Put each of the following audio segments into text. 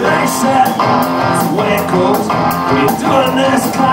They said, it's the way it goes, we're doing this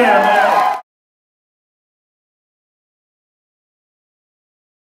again, man.